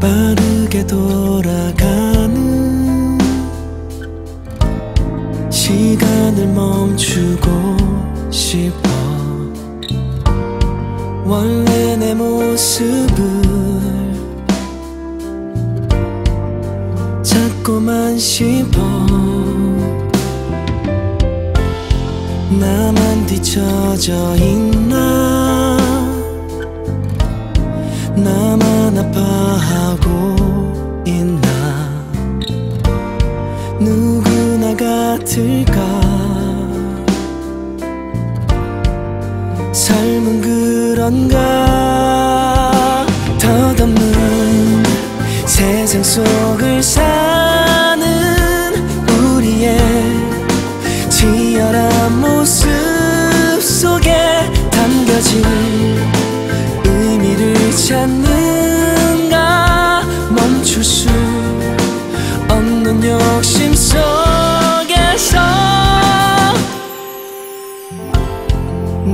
빠르게 돌아가 싶어. 원래 내 모습을 찾고만 싶어. 나만 뒤처져 있나? 나만 아파하고 있나? 누구나 같을까 삶은 그런가? 덧없는 세상 속을 사는 우리의 치열한 모습 속에 담겨진 의미를 찾는가? 멈출 수 없는 욕심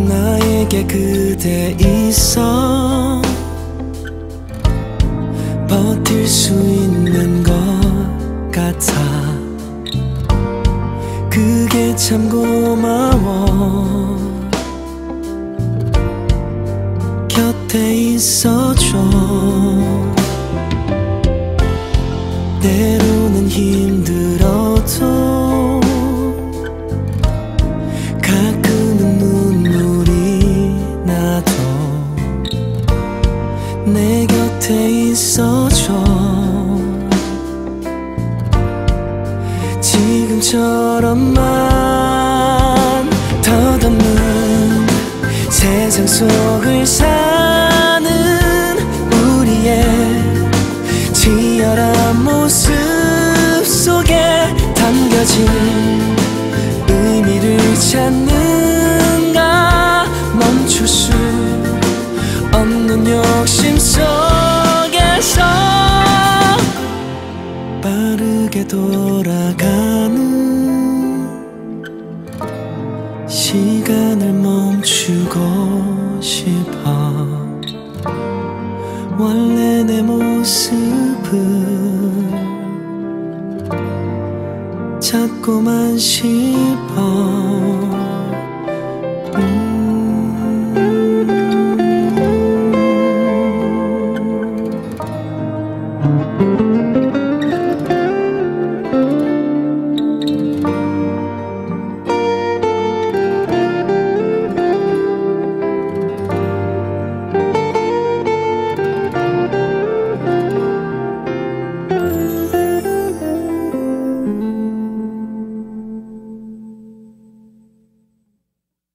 나에게 그대 있어. 버틸 수 있는 것 같아. 그게 참 고마워. 곁에 있어줘 내 곁에 있어줘. 지금처럼만 덧없는 세상 속을 사 빠르게 돌아가는 시간을 멈추고 싶어. 원래 내 모습을 찾고만 싶어